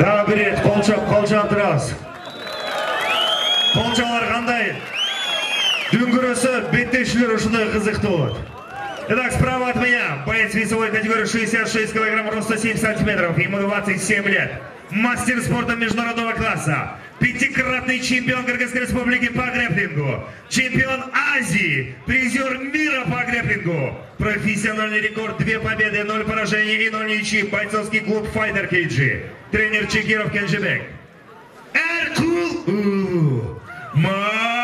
Дағы бір рет қолшап қолшап тұрасыз. Қолшалар қандай? Дүңгірісі беттешілер ұшындай қызықты болады. Итак, справа от меня боец весовой категории 66 килограмм, роста 7 сантиметров, ему 27 лет. Мастер спорта международного класса, пятикратный чемпион Кыргызской республики по грэплингу, чемпион Азии, призер мира по грэплингу, профессиональный рекорд 2 победы, 0 поражений и 0 ничьи, бойцовский клуб Fighter KG, тренер Чекиров Кенжебек. Эркул Мана!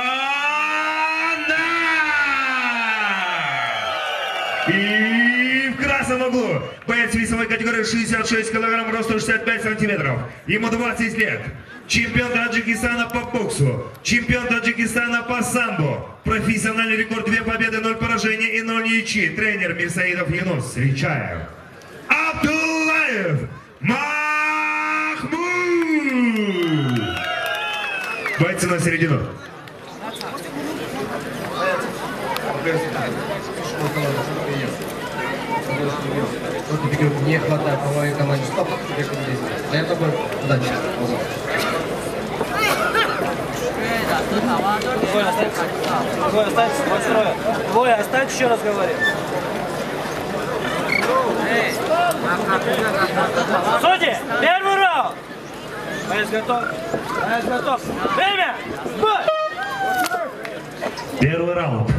И в красном углу боец весовой категории 66 килограмм, роста 65 сантиметров. Ему 20 лет. Чемпион Таджикистана по боксу, чемпион Таджикистана по самбо, профессиональный рекорд 2 победы, 0 поражений и 0 ничьи. Тренер Мирсаидов Юнус встречаем. Абдуллаев Махмуд! Бойцы на середину. Не хватает по моей команде. Стоп, здесь. А я только удачи. Двое оставить. Двое оставить. Вот трое. Двое оставить, еще раз говорю. Судьи, первый раунд. Боец готов. Боец готов. Время. Бой. Первый раунд.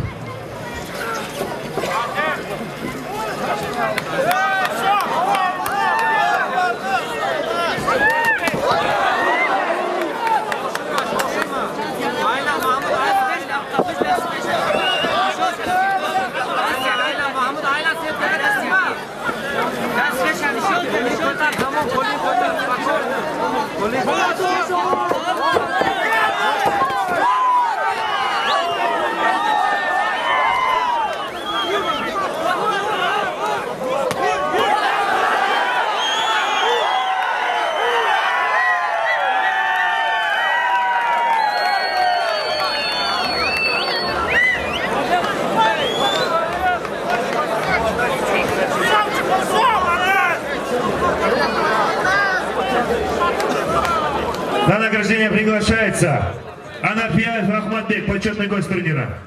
На награждение приглашается Анафьяев Ахмадбек, почетный гость турнира.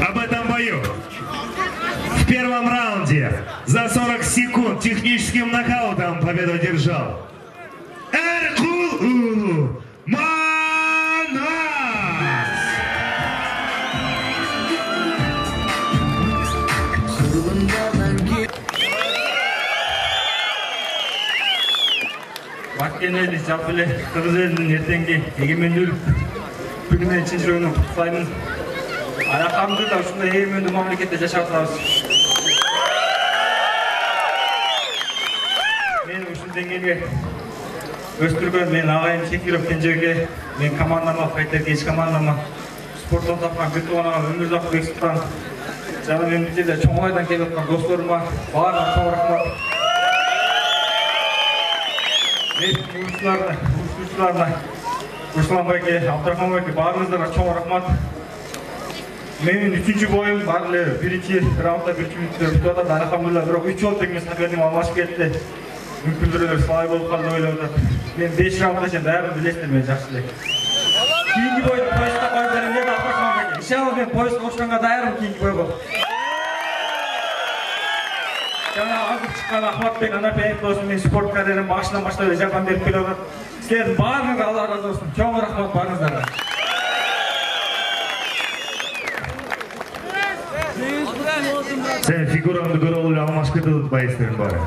Об этом бою. В первом раунде за 40 секунд техническим нокаутом победу одержал Эркул Манас! баткен елі жалпы эле кыргыз элинин эртеңки эгемендүүлүк күнүнө чын жүрөгүмөн куттуктаймын алакамдуулла ушундай эгемендүү мамлекетте жашап атабыз мени ушул деңгээлге өстүргөн менин агайым шекиров кенжебекке менин командама файтер кеч командама спорттон тапкан күтүп алган өмүрзак бексултан жана бул жерде чоң айдан келип аткан досторума баарына Ушуларына, ушуларына, Руслан байке, Абдрахман байке, баарыңыздарга чоң рахмат. Менин үчүнчү боюм бар эле биринчи раундда биринчи мүнөттө бүтүп атат. Алхамдулилла, бирок үч тең соперник алмашып кетти. Мүмкүндүрөлөр салай болуп калды деп ойлоп. Мен 5 раундга чейин даярмын билесиздер мени жакшы эле. Кийинки бойду поездга коюп мен поездга кошконго даярмын кийинки бойго. Жана азыр чыккан Ахматбек Анапиев досум менин спорт карьерам башынан баштап эле жардам берип келип атат. Силердин баарыңарга Алла ыраазы болсун. Чоң рахмат баарыңыздарга. Sen figurangды көрө албай алмашып кетип атат байстердин баары.